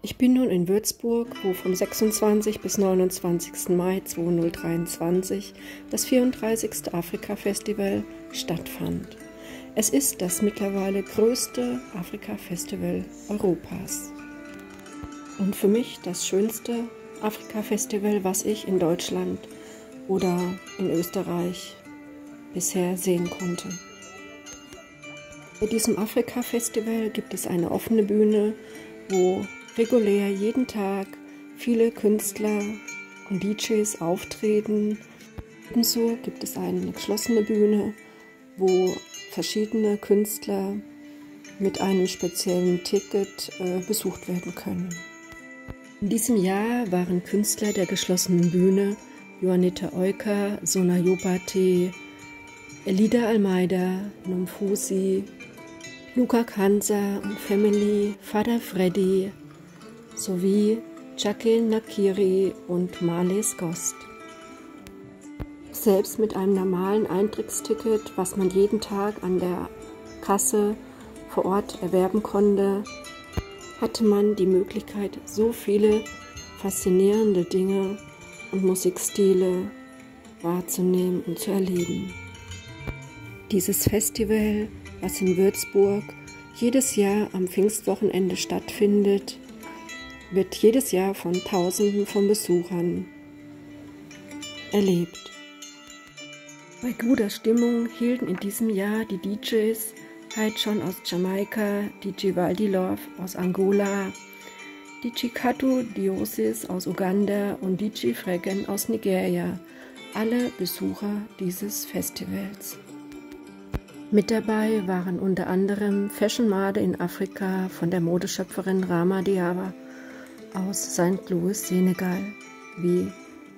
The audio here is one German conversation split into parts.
Ich bin nun in Würzburg, wo vom 26. bis 29. Mai 2023 das 34. Afrika-Festival stattfand. Es ist das mittlerweile größte Afrika-Festival Europas. Und für mich das schönste Afrika-Festival, was ich in Deutschland oder in Österreich bisher sehen konnte. Bei diesem Afrika-Festival gibt es eine offene Bühne, wo regulär jeden Tag viele Künstler und DJs auftreten. Ebenso gibt es eine geschlossene Bühne, wo verschiedene Künstler mit einem speziellen Ticket äh, besucht werden können. In diesem Jahr waren Künstler der geschlossenen Bühne Joanita Euka, Sona Yopate, Elida Almeida, Nomfusi, Luca Kansa und Family, Vater Freddy, sowie Jacqueline Nakiri und Marles Gost. Selbst mit einem normalen Eintrittsticket, was man jeden Tag an der Kasse vor Ort erwerben konnte, hatte man die Möglichkeit, so viele faszinierende Dinge und Musikstile wahrzunehmen und zu erleben. Dieses Festival, was in Würzburg jedes Jahr am Pfingstwochenende stattfindet, wird jedes Jahr von Tausenden von Besuchern erlebt. Bei guter Stimmung hielten in diesem Jahr die DJs John aus Jamaika, DJ Waldi Love aus Angola, DJ Kato Diosis aus Uganda und DJ Fregen aus Nigeria alle Besucher dieses Festivals. Mit dabei waren unter anderem Fashion Made in Afrika von der Modeschöpferin Rama Diawa aus St. Louis, Senegal, wie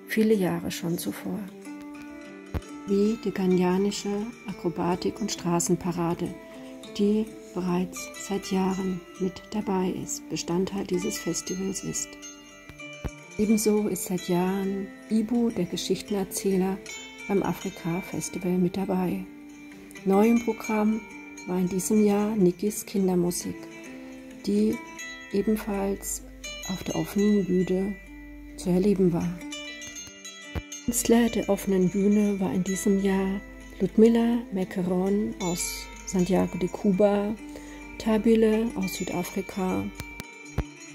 viele Jahre schon zuvor. Wie die ghanianische Akrobatik- und Straßenparade, die bereits seit Jahren mit dabei ist, Bestandteil dieses Festivals ist. Ebenso ist seit Jahren Ibu, der Geschichtenerzähler, beim Afrika-Festival mit dabei. Neu im Programm war in diesem Jahr Nikis Kindermusik, die ebenfalls auf der offenen Bühne zu erleben war. Künstler der offenen Bühne war in diesem Jahr Ludmilla Macaron aus Santiago de Cuba, Tabile aus Südafrika,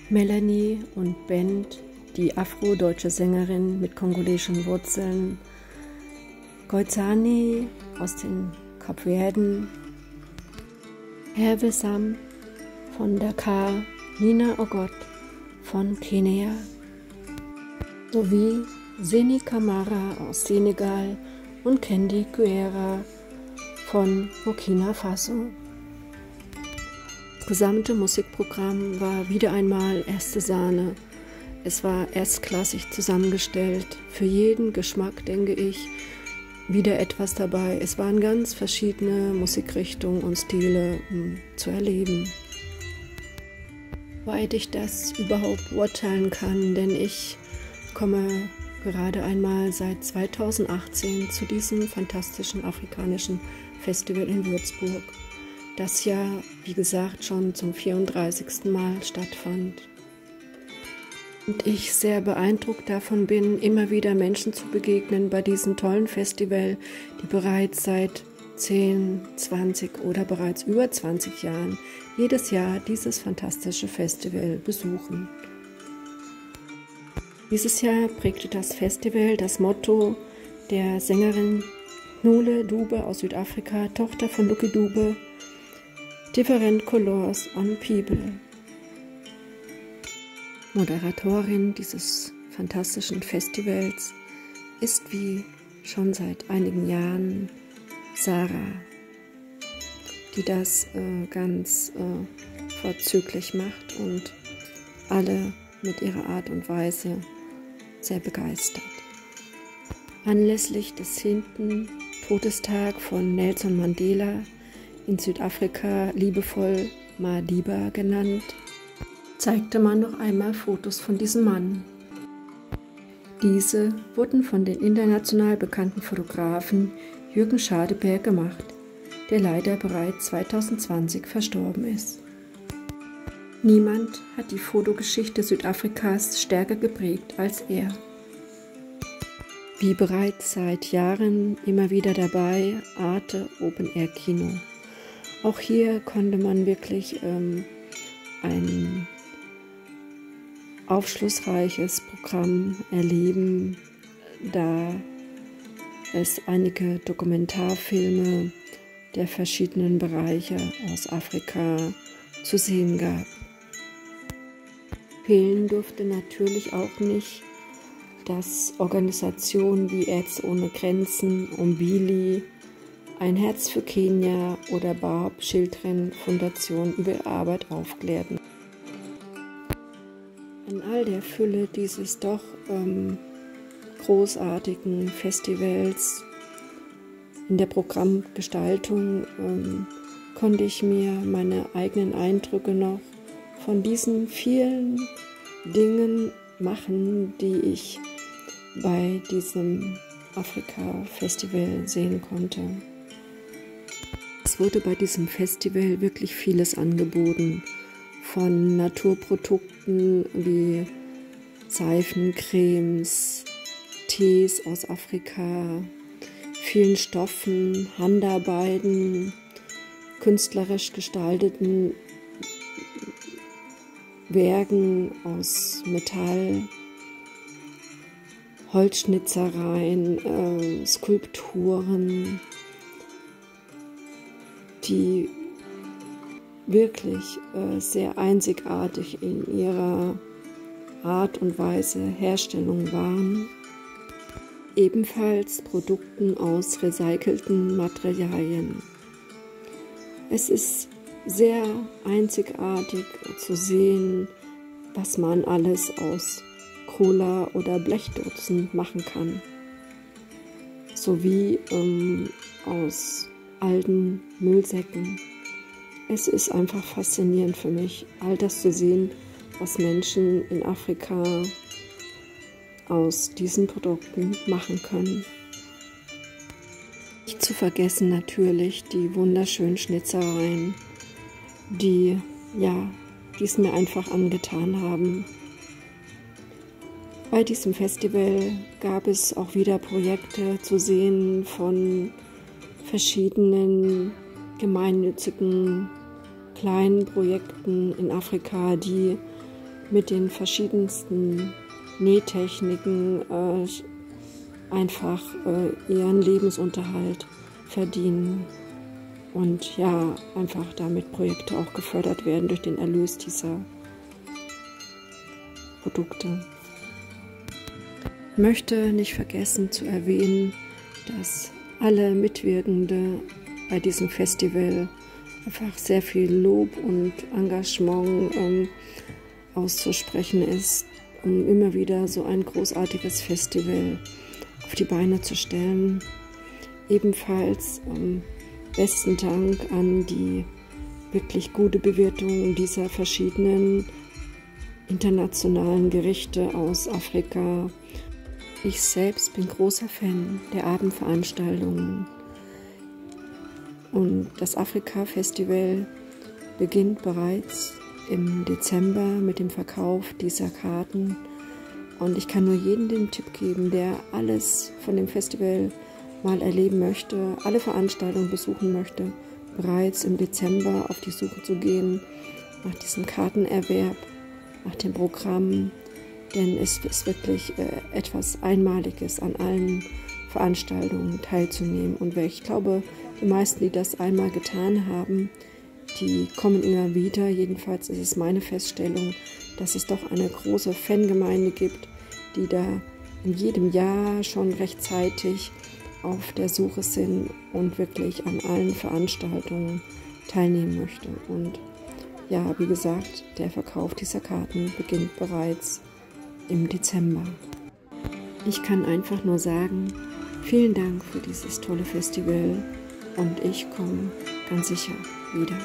Melanie und Bent, die afro-deutsche Sängerin mit kongolesischen Wurzeln, Goizani aus den Kapverden, Hervé Sam von Dakar, Nina Ogot von Kenia sowie Seni Kamara aus Senegal und Kendi Guerra von Burkina Faso. Das gesamte Musikprogramm war wieder einmal erste Sahne. Es war erstklassig zusammengestellt. Für jeden Geschmack, denke ich, wieder etwas dabei. Es waren ganz verschiedene Musikrichtungen und Stile um, zu erleben weit ich das überhaupt beurteilen kann, denn ich komme gerade einmal seit 2018 zu diesem fantastischen afrikanischen Festival in Würzburg, das ja, wie gesagt, schon zum 34. Mal stattfand. Und ich sehr beeindruckt davon bin, immer wieder Menschen zu begegnen bei diesem tollen Festival, die bereits seit 10, 20 oder bereits über 20 Jahren jedes Jahr dieses fantastische Festival besuchen. Dieses Jahr prägte das Festival das Motto der Sängerin Nule Dube aus Südafrika, Tochter von Lucky Dube, Different Colors on People. Moderatorin dieses fantastischen Festivals ist wie schon seit einigen Jahren Sarah die das äh, ganz äh, vorzüglich macht und alle mit ihrer Art und Weise sehr begeistert. Anlässlich des 10. Todestag von Nelson Mandela in Südafrika liebevoll Madiba genannt, zeigte man noch einmal Fotos von diesem Mann. Diese wurden von den international bekannten Fotografen Jürgen Schadeberg gemacht der leider bereits 2020 verstorben ist. Niemand hat die Fotogeschichte Südafrikas stärker geprägt als er. Wie bereits seit Jahren immer wieder dabei, Arte Open Air Kino. Auch hier konnte man wirklich ähm, ein aufschlussreiches Programm erleben, da es einige Dokumentarfilme der verschiedenen Bereiche aus Afrika zu sehen gab. Fehlen durfte natürlich auch nicht dass Organisationen wie Ärzte ohne Grenzen, Umbili, Ein Herz für Kenia oder Barb Schildren Foundation über Arbeit aufklärten. An all der Fülle dieses doch ähm, großartigen Festivals in der Programmgestaltung ähm, konnte ich mir meine eigenen Eindrücke noch von diesen vielen Dingen machen, die ich bei diesem Afrika-Festival sehen konnte. Es wurde bei diesem Festival wirklich vieles angeboten, von Naturprodukten wie Seifen, Cremes, Tees aus Afrika, vielen Stoffen, Handarbeiten, künstlerisch gestalteten Werken aus Metall, Holzschnitzereien, äh, Skulpturen, die wirklich äh, sehr einzigartig in ihrer Art und Weise Herstellung waren. Ebenfalls Produkten aus recycelten Materialien. Es ist sehr einzigartig zu sehen, was man alles aus Cola oder Blechdosen machen kann, sowie ähm, aus alten Müllsäcken. Es ist einfach faszinierend für mich, all das zu sehen, was Menschen in Afrika aus diesen Produkten machen können. Nicht zu vergessen natürlich die wunderschönen Schnitzereien, die ja, die es mir einfach angetan haben. Bei diesem Festival gab es auch wieder Projekte zu sehen von verschiedenen gemeinnützigen kleinen Projekten in Afrika, die mit den verschiedensten Nähtechniken äh, einfach äh, ihren Lebensunterhalt verdienen. Und ja, einfach damit Projekte auch gefördert werden durch den Erlös dieser Produkte möchte nicht vergessen zu erwähnen, dass alle Mitwirkende bei diesem Festival einfach sehr viel Lob und Engagement ähm, auszusprechen ist, um immer wieder so ein großartiges Festival auf die Beine zu stellen. Ebenfalls ähm, besten Dank an die wirklich gute Bewertung dieser verschiedenen internationalen Gerichte aus Afrika, ich selbst bin großer Fan der Abendveranstaltungen. Und das Afrika-Festival beginnt bereits im Dezember mit dem Verkauf dieser Karten. Und ich kann nur jedem den Tipp geben, der alles von dem Festival mal erleben möchte, alle Veranstaltungen besuchen möchte, bereits im Dezember auf die Suche zu gehen nach diesem Kartenerwerb, nach dem Programm, denn es ist wirklich äh, etwas Einmaliges, an allen Veranstaltungen teilzunehmen. Und ich glaube, die meisten, die das einmal getan haben, die kommen immer wieder. Jedenfalls ist es meine Feststellung, dass es doch eine große Fangemeinde gibt, die da in jedem Jahr schon rechtzeitig auf der Suche sind und wirklich an allen Veranstaltungen teilnehmen möchte. Und ja, wie gesagt, der Verkauf dieser Karten beginnt bereits im Dezember. Ich kann einfach nur sagen, vielen Dank für dieses tolle Festival und ich komme ganz sicher wieder.